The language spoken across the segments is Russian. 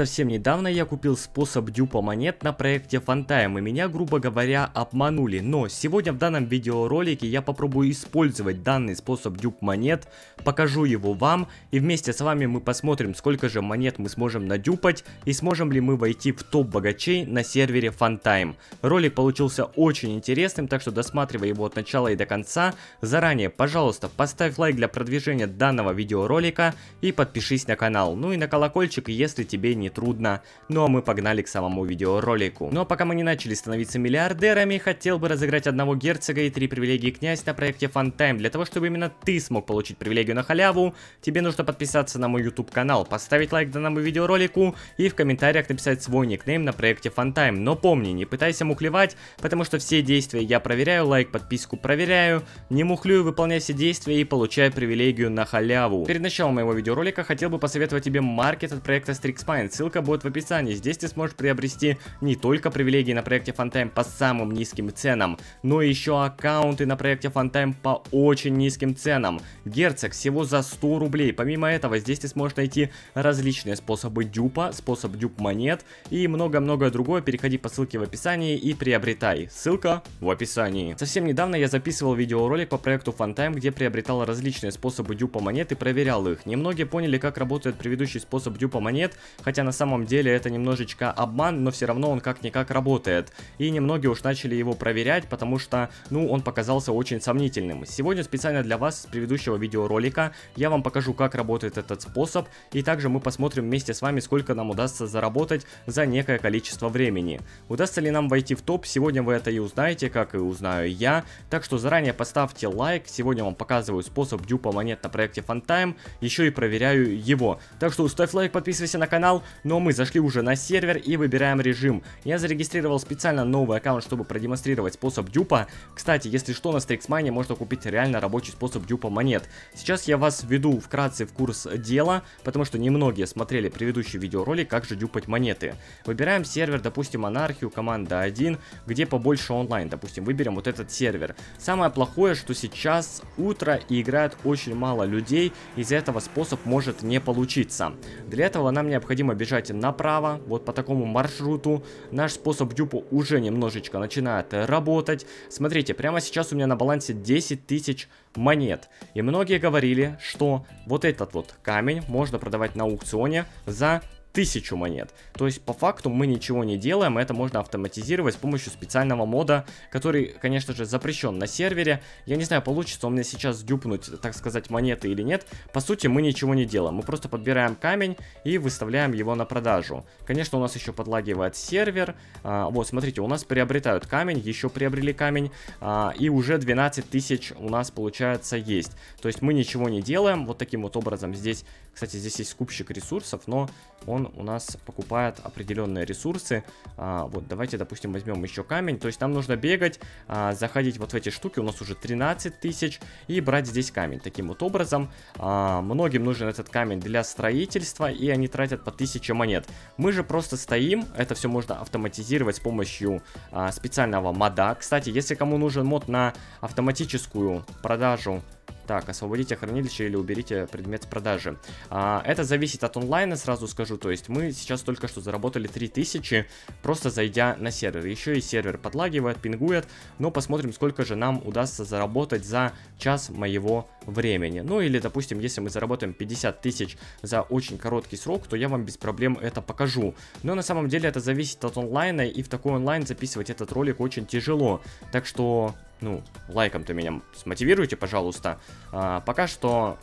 Совсем недавно я купил способ дюпа монет на проекте Funtime, и меня, грубо говоря, обманули. Но сегодня в данном видеоролике я попробую использовать данный способ дюп монет, покажу его вам, и вместе с вами мы посмотрим, сколько же монет мы сможем надюпать, и сможем ли мы войти в топ богачей на сервере Funtime. Ролик получился очень интересным, так что досматривай его от начала и до конца. Заранее, пожалуйста, поставь лайк для продвижения данного видеоролика и подпишись на канал. Ну и на колокольчик, если тебе не трудно. Ну а мы погнали к самому видеоролику. А пока мы не начали становиться миллиардерами, хотел бы разыграть одного герцога и три привилегии князь на проекте Funtime. Для того, чтобы именно ты смог получить привилегию на халяву, тебе нужно подписаться на мой YouTube канал, поставить лайк данному видеоролику и в комментариях написать свой никнейм на проекте Funtime. Но помни, не пытайся мухлевать, потому что все действия я проверяю, лайк, подписку проверяю, не мухлюю, выполняй все действия и получай привилегию на халяву. Перед началом моего видеоролика хотел бы посоветовать тебе маркет от проекта StrixMine. Ссылка будет в описании. Здесь ты сможешь приобрести не только привилегии на проекте Funtime по самым низким ценам, но еще аккаунты на проекте Funtime по очень низким ценам. Герцог всего за 100 рублей. Помимо этого, здесь ты сможешь найти различные способы дюпа, способ дюп монет и много-много другое. Переходи по ссылке в описании и приобретай. Ссылка в описании. Совсем недавно я записывал видеоролик по проекту Funtime, где приобретал различные способы дюпа монет и проверял их. Немногие поняли, как работает предыдущий способ дюпа монет, Хотя на самом деле это немножечко обман, но все равно он как-никак работает. И немногие уж начали его проверять, потому что, ну, он показался очень сомнительным. Сегодня специально для вас с предыдущего видеоролика я вам покажу, как работает этот способ. И также мы посмотрим вместе с вами, сколько нам удастся заработать за некое количество времени. Удастся ли нам войти в топ, сегодня вы это и узнаете, как и узнаю я. Так что заранее поставьте лайк, сегодня вам показываю способ дюпа монет на проекте Funtime, еще и проверяю его. Так что ставь лайк, подписывайся на канал, но мы зашли уже на сервер и выбираем режим. Я зарегистрировал специально новый аккаунт, чтобы продемонстрировать способ дюпа. Кстати, если что, на StrixMine можно купить реально рабочий способ дюпа монет. Сейчас я вас веду вкратце в курс дела, потому что немногие смотрели предыдущий видеоролик, как же дюпать монеты. Выбираем сервер, допустим, анархию, команда 1, где побольше онлайн, допустим, выберем вот этот сервер. Самое плохое, что сейчас утро и играет очень мало людей, из-за этого способ может не получиться. Для этого нам необходимо бежать направо, вот по такому маршруту. Наш способ дюпу уже немножечко начинает работать. Смотрите, прямо сейчас у меня на балансе 10 тысяч монет. И многие говорили, что вот этот вот камень можно продавать на аукционе за тысячу монет. То есть, по факту, мы ничего не делаем, это можно автоматизировать с помощью специального мода, который, конечно же, запрещен на сервере. Я не знаю, получится у меня сейчас дюпнуть, так сказать, монеты или нет. По сути, мы ничего не делаем. Мы просто подбираем камень и выставляем его на продажу. Конечно, у нас еще подлагивает сервер. А, вот, смотрите, у нас приобретают камень, еще приобрели камень, а, и уже 12 тысяч у нас, получается, есть. То есть, мы ничего не делаем, вот таким вот образом здесь, кстати, здесь есть скупщик ресурсов, но он он у нас покупает определенные ресурсы. А, вот, давайте, допустим, возьмем еще камень. То есть нам нужно бегать, а, заходить вот в эти штуки, у нас уже 13 тысяч, и брать здесь камень. Таким вот образом, а, многим нужен этот камень для строительства, и они тратят по 1000 монет. Мы же просто стоим, это все можно автоматизировать с помощью а, специального мода. Кстати, если кому нужен мод на автоматическую продажу так, освободите хранилище или уберите предмет с продажи. А, это зависит от онлайна, сразу скажу. То есть мы сейчас только что заработали 3000, просто зайдя на сервер. Еще и сервер подлагивает, пингует. Но посмотрим, сколько же нам удастся заработать за час моего времени. Ну или, допустим, если мы заработаем 50 тысяч за очень короткий срок, то я вам без проблем это покажу. Но на самом деле это зависит от онлайна, и в такой онлайн записывать этот ролик очень тяжело. Так что ну, лайком-то меня смотивируйте, пожалуйста. А, пока что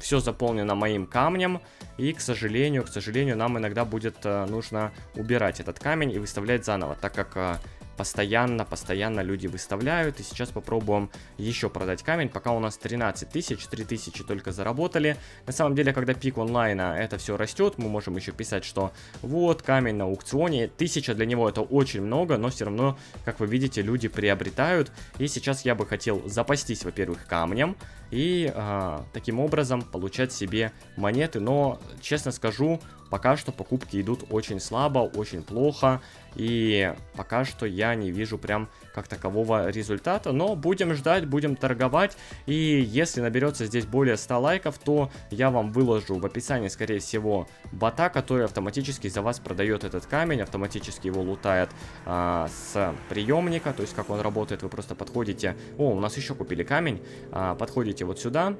все заполнено моим камнем, и, к сожалению, к сожалению, нам иногда будет а, нужно убирать этот камень и выставлять заново, так как а, постоянно, постоянно люди выставляют. И сейчас попробуем еще продать камень, пока у нас 13 тысяч, 3 тысячи только заработали. На самом деле, когда пик онлайна это все растет, мы можем еще писать, что вот камень на аукционе, тысяча для него это очень много, но все равно, как вы видите, люди приобретают. И сейчас я бы хотел запастись, во-первых, камнем и э, таким образом получать себе монеты. Но, честно скажу, пока что покупки идут очень слабо, очень плохо. И пока что я не вижу прям как такового результата. Но будем ждать, будем торговать. И если наберется здесь более 100 лайков, то я вам выложу в описании, скорее всего, бота, который автоматически за вас продает этот камень. Автоматически его лутает а, с приемника. То есть как он работает, вы просто подходите... О, у нас еще купили камень. А, подходите вот сюда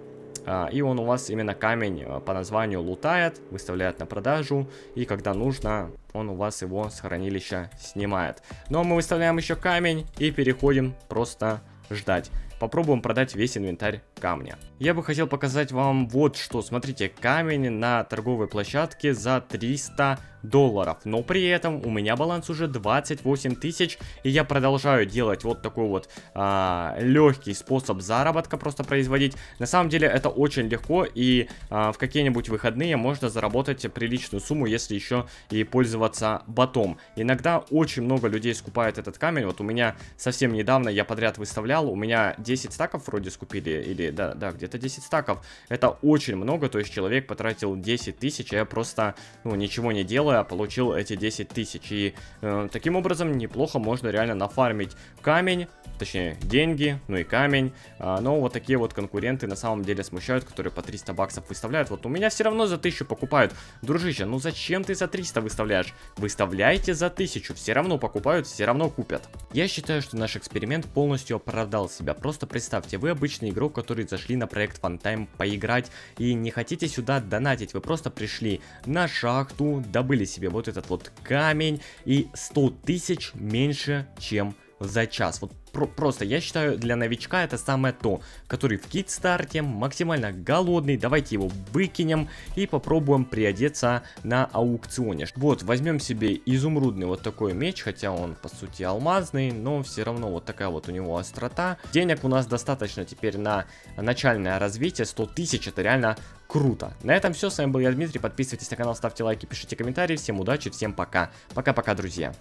и он у вас именно камень а, по названию лутает, выставляет на продажу. И когда нужно, он у вас его с хранилища снимает. Но мы выставляем еще камень и переходим просто ждать. Попробуем продать весь инвентарь камня. Я бы хотел показать вам вот что. Смотрите, камень на торговой площадке за 300 долларов. Но при этом у меня баланс уже 28 тысяч. И я продолжаю делать вот такой вот а, легкий способ заработка просто производить. На самом деле это очень легко. И а, в какие-нибудь выходные можно заработать приличную сумму, если еще и пользоваться ботом. Иногда очень много людей скупает этот камень. Вот у меня совсем недавно я подряд выставлял. У меня 10 стаков вроде скупили. Или да, да, где-то 10 стаков. Это очень много. То есть человек потратил 10 тысяч, а я просто ну, ничего не делаю я получил эти 10 тысяч. И э, таким образом неплохо можно реально нафармить камень, точнее деньги, ну и камень. А, но вот такие вот конкуренты на самом деле смущают, которые по 300 баксов выставляют. Вот у меня все равно за 1000 покупают. Дружище, ну зачем ты за 300 выставляешь? Выставляйте за 1000, все равно покупают, все равно купят. Я считаю, что наш эксперимент полностью оправдал себя. Просто представьте, вы обычный игрок, который зашли на проект Funtime поиграть и не хотите сюда донатить. Вы просто пришли на шахту, добыли себе вот этот вот камень и 100 тысяч меньше, чем за час. Вот про просто, я считаю, для новичка это самое то, который в кит-старте, максимально голодный, давайте его выкинем и попробуем приодеться на аукционе. Вот, возьмем себе изумрудный вот такой меч, хотя он по сути алмазный, но все равно вот такая вот у него острота. Денег у нас достаточно теперь на начальное развитие, 100 тысяч, это реально круто. На этом все, с вами был я, Дмитрий, подписывайтесь на канал, ставьте лайки, пишите комментарии, всем удачи, всем пока. Пока-пока, друзья.